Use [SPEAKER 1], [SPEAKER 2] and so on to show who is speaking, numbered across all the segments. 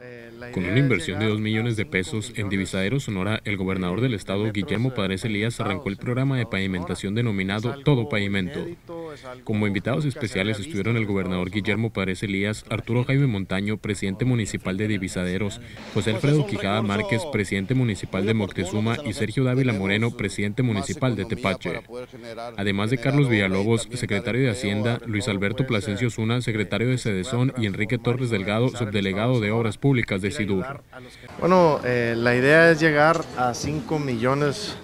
[SPEAKER 1] Eh, Con una inversión de 2 millones de pesos en Divisadero, Sonora, el gobernador del estado, Guillermo Padres Elías, arrancó el programa de pavimentación denominado Todo Pavimento. Como invitados especiales estuvieron el gobernador Guillermo Padres Elías, Arturo Jaime Montaño, presidente municipal de Divisaderos, José Alfredo Quijada Márquez, presidente municipal de Moctezuma y Sergio Dávila Moreno, presidente municipal de Tepache. Además de Carlos Villalobos, secretario de Hacienda, Luis Alberto Plasencia Zuna, secretario de Sedezón y Enrique Torres Delgado, subdelegado de Obras Públicas de SIDUR.
[SPEAKER 2] Bueno, eh, la idea es llegar a 5 millones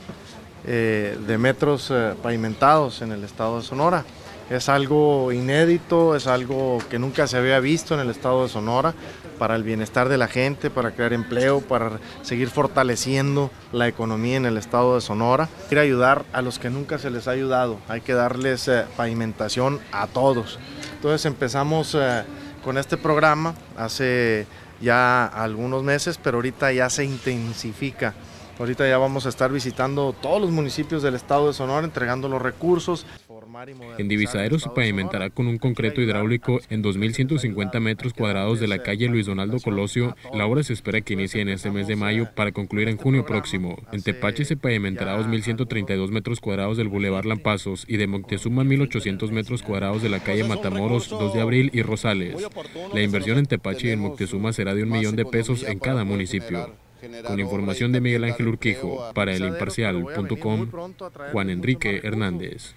[SPEAKER 2] eh, de metros eh, pavimentados en el estado de Sonora. Es algo inédito, es algo que nunca se había visto en el estado de Sonora para el bienestar de la gente, para crear empleo, para seguir fortaleciendo la economía en el estado de Sonora. Quiero ayudar a los que nunca se les ha ayudado, hay que darles pavimentación a todos. Entonces empezamos con este programa hace ya algunos meses, pero ahorita ya se intensifica. Ahorita ya vamos a estar visitando todos los municipios del estado de Sonora, entregando los recursos.
[SPEAKER 1] En Divisadero se pavimentará con un concreto hidráulico en 2.150 metros cuadrados de la calle Luis Donaldo Colosio. La obra se espera que inicie en este mes de mayo para concluir en junio próximo. En Tepache se pavimentará 2.132 metros cuadrados del Boulevard Lampazos y de Moctezuma 1.800 metros cuadrados de la calle Matamoros, 2 de Abril y Rosales. La inversión en Tepache y en Moctezuma será de un millón de pesos en cada municipio. Con información de Miguel Ángel Urquijo para el imparcial.com, Juan Enrique Hernández.